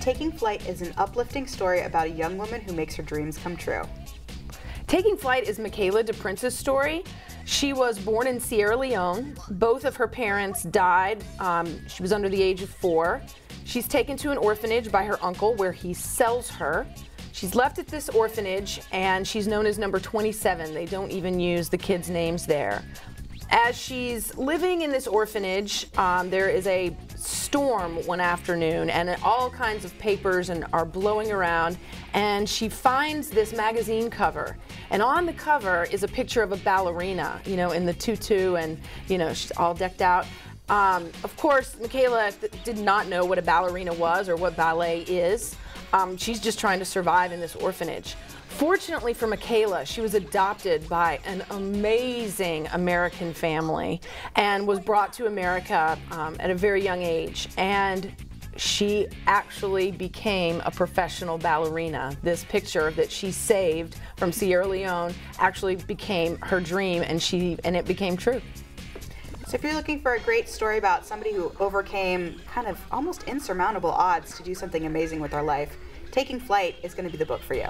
Taking Flight is an uplifting story about a young woman who makes her dreams come true. Taking Flight is Michaela DePrince's story. She was born in Sierra Leone. Both of her parents died. Um, she was under the age of four. She's taken to an orphanage by her uncle where he sells her. She's left at this orphanage and she's known as number 27. They don't even use the kids' names there. As she's living in this orphanage, um, there is a storm one afternoon, and all kinds of papers and are blowing around. And she finds this magazine cover, and on the cover is a picture of a ballerina, you know, in the tutu, and you know, she's all decked out. Um, of course, Michaela did not know what a ballerina was or what ballet is. Um, she's just trying to survive in this orphanage. Fortunately for Michaela, she was adopted by an amazing American family and was brought to America um, at a very young age. And she actually became a professional ballerina. This picture that she saved from Sierra Leone actually became her dream and she and it became true. So if you're looking for a great story about somebody who overcame kind of almost insurmountable odds to do something amazing with their life, Taking Flight is going to be the book for you.